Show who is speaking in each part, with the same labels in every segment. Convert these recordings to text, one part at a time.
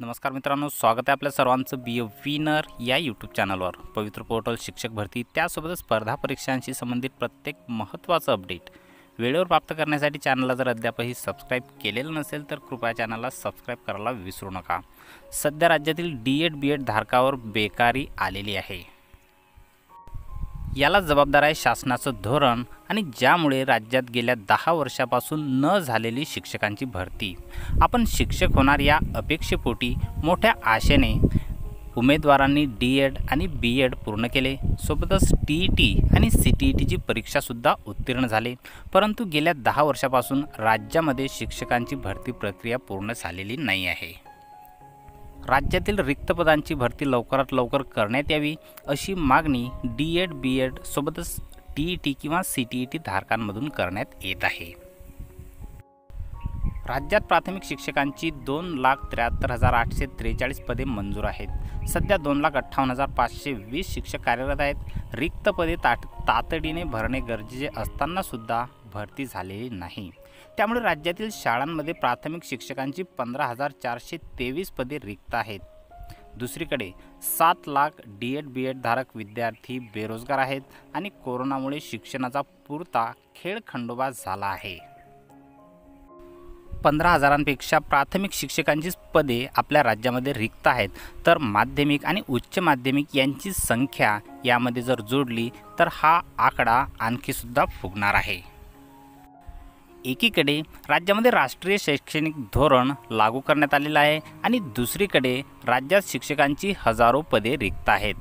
Speaker 1: नमस्कार मित्रांनो स्वागत आहे आपल्या सर्वांचं बी ए विनर या यूट्यूब चॅनलवर. पवित्र पोर्टल शिक्षक भरती त्यासोबतच स्पर्धा परीक्षांशी संबंधित प्रत्येक महत्त्वाचं अपडेट. वेळेवर प्राप्त करण्यासाठी चॅनलला जर अद्यापही सबस्क्राईब केलेलं नसेल तर कृपया चॅनलला सबस्क्राईब करायला विसरू नका. सध्या राज्यातील डी एड बी एड धारकावर बेकारी आलेली आहे. याला जबाबदार आहे शासनाचं धोरण आणि ज्यामुळे राज्यात गेल्या दहा वर्षापासून न झालेली शिक्षकांची भरती. आपण शिक्षक होणार या अपेक्षेपोटी मोठ्या आशेने उमेदवारांनी डी एड आणि बी एड पूर्ण केले. सोबतच टी ई टी आणि सी टी ई टीची परीक्षासुद्धा उत्तीर्ण झाले. परंतु गेल्या दहा वर्षापासून राज्यामध्ये शिक्षकांची भरती प्रक्रिया पूर्ण झालेली नाही आहे. राज्यातील रिक्त पदांची भरती लवकरात लवकर करण्यात यावी अशी मागणी डी एड बी एड सोबतच टी ई टी किंवा सी टी ई टी धारकांमधून करण्यात येत आहे. राज्यात प्राथमिक शिक्षकांची दोन लाख त्र्याहत्तर हजार आठशे त्रेचाळीस पदे मंजूर आहेत. सध्या दोन लाख अठ्ठावन्न हजार पाचशे वीस शिक्षक कार्यरत आहेत. रिक्त पदे ताट तातडीने भरणे गरजेचे असतानासुद्धा भरती झालेली नाही. त्यामुळे राज्यातील शाळांमध्ये प्राथमिक शिक्षकांची पंधरा हजार चारशे तेवीस पदे रिक्त आहेत. दुसरीकडे सात lakh D Ed B Ed धारक विद्यार्थी बेरोजगार आहेत आणि कोरोनामुळे शिक्षणाचा पुरता खेळ खंडोबा झाला आहे. पंधरा हजारांपेक्षा प्राथमिक शिक्षकांची पदे आपल्या राज्यामध्ये रिक्त आहेत. तर माध्यमिक आणि उच्च माध्यमिक यांची संख्या यामध्ये जर जोडली तर हा आकडा आणखीसुद्धा फुगणार आहे. एकीकडे राज्यामध्ये राष्ट्रीय शैक्षणिक धोरण लागू करण्यात आलेलं आहे आणि दुसरीकडे राज्यात शिक्षकांची हजारो पदे रिक्त आहेत.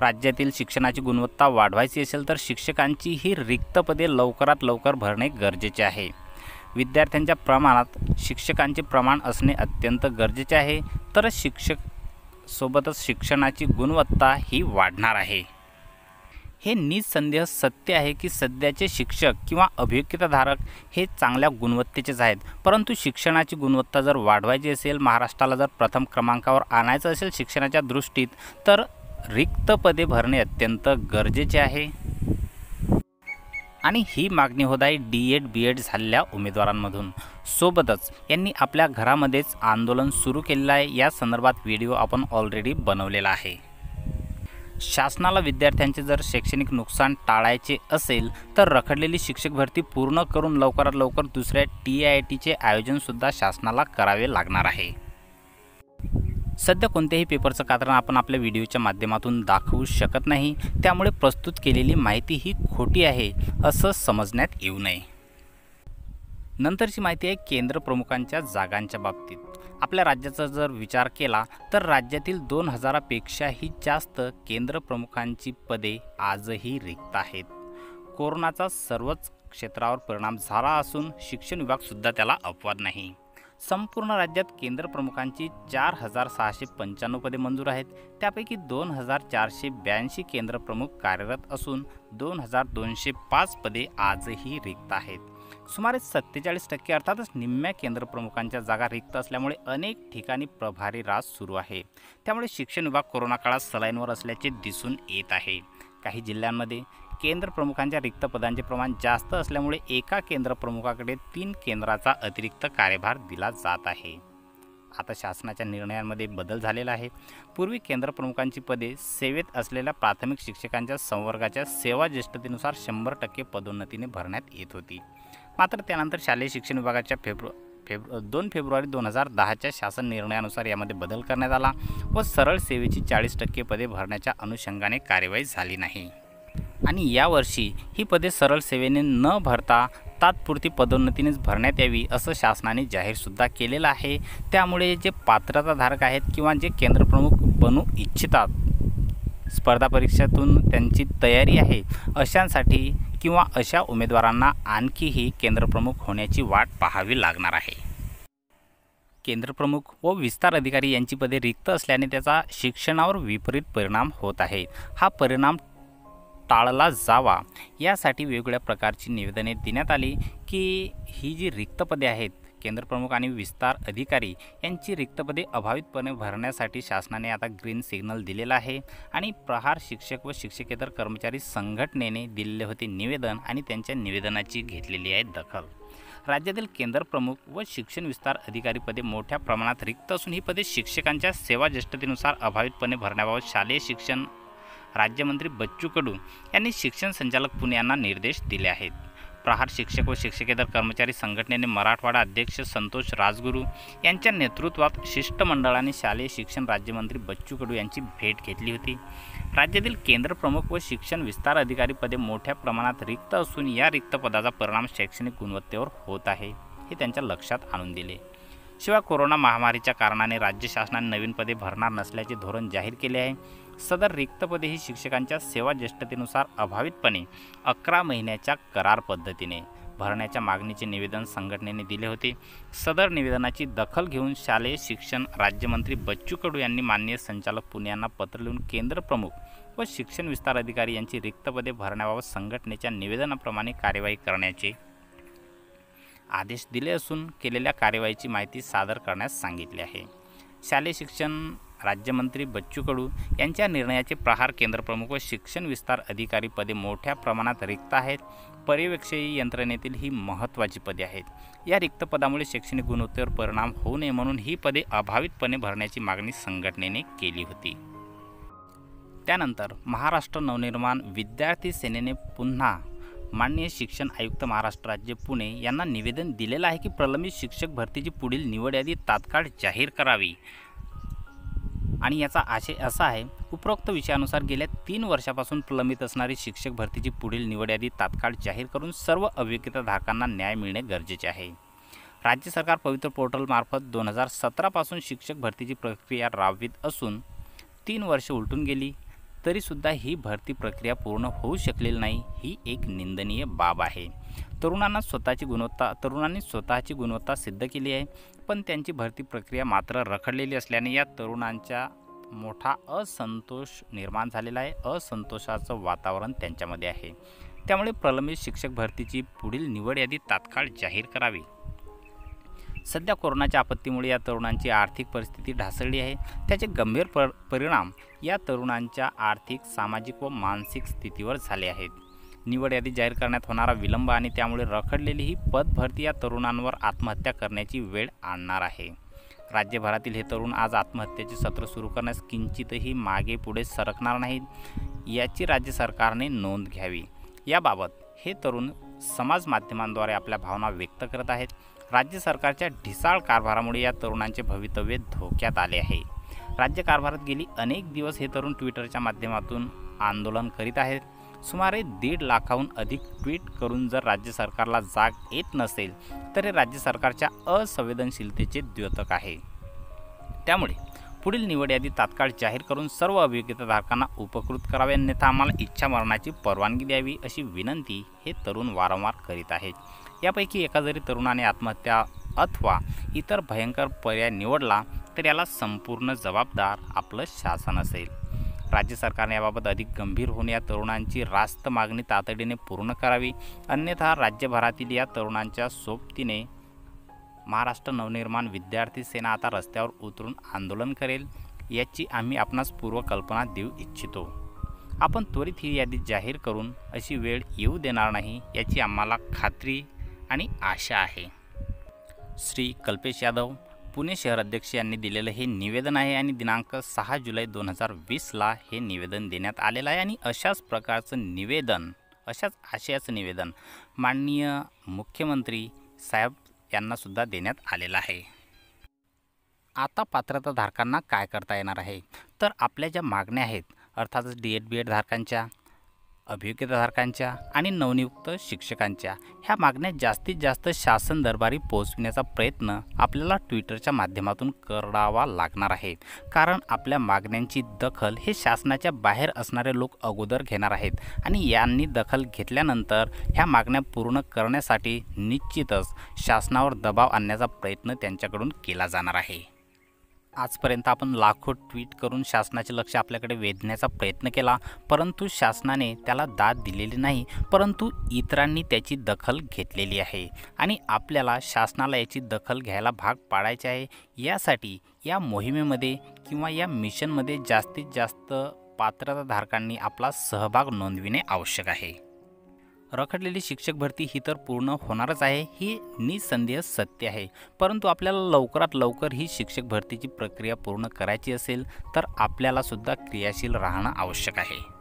Speaker 1: राज्यातील शिक्षणाची गुणवत्ता वाढवायची असेल तर शिक्षकांची ही रिक्त पदे लवकरात लवकर भरणे गरजेचे आहे. विद्यार्थ्यांच्या प्रमाणात शिक्षकांचे प्रमाण असणे अत्यंत गरजेचे आहे तरच शिक्षक सोबतच शिक्षणाची गुणवत्ता ही वाढणार आहे. हे निसंदेह सत्य आहे की सध्याचे शिक्षक किंवा अभियोग्यताधारक हे चांगल्या गुणवत्तेचेच आहेत. परंतु शिक्षणाची गुणवत्ता जर वाढवायची असेल महाराष्ट्राला जर प्रथम क्रमांकावर आणायचं असेल शिक्षणाच्या दृष्टीत तर रिक्त पदे भरणे अत्यंत गरजेचे आहे. आणि ही मागणी होत आहे डी एड बी एड झालेल्या उमेदवारांमधून. सोबतच यांनी आपल्या घरामध्येच आंदोलन सुरू केलेलं आहे. या संदर्भात व्हिडिओ आपण ऑलरेडी बनवलेला आहे. शासनाला विद्यार्थ्यांचे जर शैक्षणिक नुकसान टाळायचे असेल तर रखडलेली शिक्षक भरती पूर्ण करून लवकरात लवकर दुसऱ्या टी आय टीचे आयोजनसुद्धा शासनाला करावे लागणार आहे. सध्या कोणत्याही पेपरचं कारण आपण आपल्या व्हिडिओच्या माध्यमातून दाखवू शकत नाही. त्यामुळे प्रस्तुत केलेली माहिती ही खोटी आहे असं समजण्यात येऊ नये. नंतरची माहिती आहे केंद्र प्रमुखांच्या जागांच्या बाबतीत. आपल्या राज्याचा जर विचार केला तर राज्यातील दोन हजारापेक्षाही जास्त केंद्र प्रमुखांची पदे आजही रिक्त आहेत. कोरोनाचा सर्वच क्षेत्रावर परिणाम झाला असून शिक्षण विभागसुद्धा त्याला अपवाद नाही. संपूर्ण राज्यात केंद्र प्रमुखांची चार हजार सहाशे पंच्याण्णव पदे मंजूर आहेत. त्यापैकी दोन हजार चारशे ब्याऐंशी केंद्र प्रमुख कार्यरत असून दोन हजार दोनशे पाच पदे आजही रिक्त आहेत. सुमारे सत्तेचाळीस टक्के अर्थातच निम्म्या केंद्रप्रमुखांच्या जागा रिक्त असल्यामुळे अनेक ठिकाणी प्रभारी राज सुरू आहे. त्यामुळे शिक्षण विभाग कोरोना काळात सलाईनवर असल्याचे दिसून येत आहे. काही जिल्ह्यांमध्ये केंद्र प्रमुखांच्या रिक्त पदांचे प्रमाण जास्त असल्यामुळे एका केंद्र प्रमुखाकडे तीन केंद्राचा अतिरिक्त कार्यभार दिला जात आहे. आता शासनाच्या निर्णयांमध्ये बदल झालेला आहे. पूर्वी केंद्र प्रमुखांची पदे सेवेत असलेल्या प्राथमिक शिक्षकांच्या संवर्गाच्या सेवा ज्येष्ठतेनुसार शंभर टक्के पदोन्नतीने भरण्यात येत होती. मात्र त्यानंतर शालेय शिक्षण विभागाच्या फेब्रु फेब्रु दोन फेब्रुवारी दोन हजार दहाच्या शासन निर्णयानुसार यामध्ये बदल करण्यात आला व सरळ सेवेची चाळीस टक्के पदे भरण्याच्या अनुषंगाने कार्यवाही झाली नाही. आणि यावर्षी ही पदे सरळ सेवेने न भरता तात्पुरती पदोन्नतीनेच भरण्यात यावी असं शासनाने जाहीरसुद्धा केलेलं आहे. त्यामुळे जे पात्रताधारक आहेत किंवा जे केंद्रप्रमुख बनू इच्छितात स्पर्धा परीक्षेतून त्यांची तयारी आहे. अशांसाठी किंवा अशा उमेदवारांना आणखीही केंद्रप्रमुख होण्याची वाट पाहावी लागणार आहे. केंद्रप्रमुख व विस्तार अधिकारी यांची पदे रिक्त असल्याने त्याचा शिक्षणावर विपरीत परिणाम होत आहे. हा परिणाम टाळला जावा यासाठी वेगवेगळ्या प्रकारची निवेदने देण्यात आली की ही जी रिक्त पदे आहेत केंद्रप्रमुख आणि विस्तार अधिकारी यांची रिक्तपदे अभावितपणे भरण्यासाठी शासनाने आता ग्रीन सिग्नल दिलेला आहे. आणि प्रहार शिक्षक व शिक्षकेतर कर्मचारी संघटनेने दिलेले होते निवेदन आणि त्यांच्या निवेदनाची घेतलेली आहे दखल. राज्यातील केंद्र प्रमुख व शिक्षण विस्तार अधिकारी पदे मोठ्या प्रमाणात रिक्त असून ही पदे शिक्षकांच्या सेवा ज्येष्ठतेनुसार अभावितपणे भरण्याबाबत शालेय शिक्षण राज्यमंत्री बच्चू कडू यांनी शिक्षण संचालक पुणे यांना निर्देश दिले आहेत. प्रहार शिक्षक व शिक्षकेतर कर्मचारी संघटनेने मराठवाडा अध्यक्ष संतोष राजगुरू यांच्या नेतृत्वात शिष्टमंडळाने शालेय शिक्षण राज्यमंत्री बच्चू कडू यांची भेट घेतली होती. राज्यातील केंद्र प्रमुख व शिक्षण विस्तार अधिकारी पदे मोठ्या प्रमाणात रिक्त असून या रिक्त पदाचा परिणाम शैक्षणिक गुणवत्तेवर होत आहे हे त्यांच्या लक्षात आणून दिले. शिवाय कोरोना महामारीच्या कारणाने राज्य शासनाने नवीन पदे भरणार नसल्याचे धोरण जाहीर केले आहे. सदर रिक्तपदे ही शिक्षकांच्या सेवा ज्येष्ठतेनुसार अभावितपणे अकरा महिन्याच्या करार पद्धतीने भरण्याच्या मागणीचे निवेदन संघटनेने दिले होते. सदर निवेदनाची दखल घेऊन शालेय शिक्षण राज्यमंत्री बच्चू कडू यांनी माननीय संचालक पुणे यांना पत्र लिहून केंद्र प्रमुख व शिक्षण विस्तार अधिकारी यांची रिक्तपदे भरण्याबाबत संघटनेच्या निवेदनाप्रमाणे कार्यवाही करण्याचे आदेश दिले असून केलेल्या कार्यवाहीची माहिती सादर करण्यास सांगितले आहे. शालेय शिक्षण राज्यमंत्री बच्चू कडू यांच्या निर्णयाचे प्रहार केंद्रप्रमुख व शिक्षण विस्तार अधिकारी पदे मोठ्या प्रमाणात रिक्त आहेत. पर्यवेक्षी यंत्रणेतील ही महत्त्वाची पदे आहेत. या रिक्त पदामुळे शैक्षणिक गुणवत्तेवर परिणाम होऊ नये म्हणून ही पदे अभावितपणे भरण्याची मागणी संघटनेने केली होती. त्यानंतर महाराष्ट्र नवनिर्माण विद्यार्थी सेनेने पुन्हा माननीय शिक्षण आयुक्त महाराष्ट्र राज्य पुणे यांना निवेदन दिलेलं आहे की प्रलंबित शिक्षक भरतीची पुढील निवड यादी तात्काळ जाहीर करावी. आणि याचा आशय असा आहे उपरोक्त विषयानुसार गेल्या तीन वर्षापासून प्रलंबित असणारी शिक्षक भरतीची पुढील निवड यादी तात्काळ जाहीर करून सर्व अभियोग्यताधारकांना न्याय मिळणे गरजेचे आहे. राज्य सरकार पवित्र पोर्टलमार्फत दोन हजार सतरापासून शिक्षक भरतीची प्रक्रिया राबवित असून तीन वर्ष उलटून गेली तरीसुद्धा ही भरती प्रक्रिया पूर्ण होऊ शकलेली नाही ही एक निंदनीय बाब आहे. तरुणांना स्वतःची गुणवत्ता तरुणांनी स्वतःची गुणवत्ता सिद्ध केली आहे. पण त्यांची भरती प्रक्रिया मात्र रखडलेली असल्याने या तरुणांच्या मोठा असंतोष निर्माण झालेला आहे. असंतोषाचं वातावरण त्यांच्यामध्ये आहे. त्यामुळे प्रलंबित शिक्षक भरतीची पुढील निवड यादी तात्काळ जाहीर करावी. सध्या कोरोनाच्या आपत्तीमुळे या तरुणांची आर्थिक परिस्थिती ढासळली आहे. त्याचे गंभीर पर परिणाम या तरुणांच्या आर्थिक सामाजिक व मानसिक स्थितीवर झाले आहेत. निवड यादी जाहीर करण्यात होणारा विलंब आणि त्यामुळे रखडलेली ही पदभरती या तरुणांवर आत्महत्या करण्याची वेळ आणणार आहे. राज्यभरातील हे तरुण आज आत्महत्येचे सत्र सुरू करण्यास किंचितही मागे पुढे सरकणार नाहीत याची राज्य सरकारने नोंद घ्यावी. याबाबत हे तरुण समाज माध्यमांद्वारे आपल्या भावना व्यक्त करत आहेत. राज्य सरकारच्या ढिसाळ कारभारामुळे या तरुणांचे भवितव्य धोक्यात आले आहे. राज्य कारभारात गेली अनेक दिवस हे तरुण ट्विटरच्या माध्यमातून आंदोलन करीत आहेत. सुमारे दीड लाखाहून अधिक ट्विट करून जर राज्य सरकारला जाग येत नसेल तर हे राज्य सरकारच्या असंवेदनशीलतेचे द्योतक आहे. त्यामुळे पुढील निवड यादी तात्काळ जाहीर करून सर्व अभियोग्यताधारकांना उपकृत करावे अन्यथा आम्हाला इच्छा मरणाची परवानगी द्यावी अशी विनंती हे तरुण वारंवार करीत आहेत. यापैकी एका जरी तरुणाने आत्महत्या अथवा इतर भयंकर पर्याय निवडला तर याला संपूर्ण जबाबदार आपलं शासन असेल. राज्य सरकारने याबाबत अधिक गंभीर होऊन या तरुणांची रास्त मागणी तातडीने पूर्ण करावी. अन्यथा राज्यभरातील या तरुणांच्या सोबतीने महाराष्ट्र नवनिर्माण विद्यार्थी सेना आता रस्त्यावर उतरून आंदोलन करेल याची आम्ही आपणास पूर्वकल्पना देऊ इच्छितो. आपण त्वरित ही यादी जाहीर करून अशी वेळ येऊ देणार नाही याची आम्हाला खात्री आणि आशा आहे. श्री कल्पेश यादव पुणे शहर अध्यक्ष यांनी दिलेलं हे निवेदन आहे आणि दिनांक सहा जुलै दोन हजार वीसला हे निवेदन देण्यात आलेलं आहे आणि अशाच प्रकारचं निवेदन अशाच आशयाचं निवेदन माननीय मुख्यमंत्री साहेब यांनासुद्धा देण्यात आलेलं आहे. आता पात्रताधारकांना काय करता येणार आहे? तर आपल्या ज्या मागण्या आहेत अर्थातच डी एड बी एड धारकांच्या अभियोग्यधारकांच्या आणि नवनियुक्त शिक्षकांच्या ह्या मागण्या जास्तीत जास्त शासन दरबारी पोहोचविण्याचा प्रयत्न आपल्याला ट्विटरच्या माध्यमातून करावा लागणार आहे. कारण आपल्या मागण्यांची दखल हे शासनाच्या बाहेर असणारे लोक अगोदर घेणार आहेत आणि यांनी दखल घेतल्यानंतर ह्या मागण्या पूर्ण करण्यासाठी निश्चितच शासनावर दबाव आणण्याचा प्रयत्न त्यांच्याकडून केला जाणार आहे. आजपर्यंत आपण लाखो ट्विट करून शासनाचे लक्ष आपल्याकडे वेधण्याचा प्रयत्न केला. परंतु शासनाने त्याला दाद दिलेली नाही परंतु इतरांनी त्याची दखल घेतलेली आहे. आणि आपल्याला शासनाला याची दखल घ्यायला भाग पाडायचे आहे. यासाठी या मोहिमेमध्ये किंवा या मिशनमध्ये जास्तीत जास्त पात्रताधारकांनी आपला सहभाग नोंदविणे आवश्यक आहे. रखडलेली शिक्षक भरती ही तर पूर्ण होणारच आहे ही निसंदेह सत्य आहे. परंतु आपल्याला लवकरात लवकर ही शिक्षक भरतीची प्रक्रिया पूर्ण करायची असेल तर आपल्यालासुद्धा क्रियाशील राहणं आवश्यक आहे.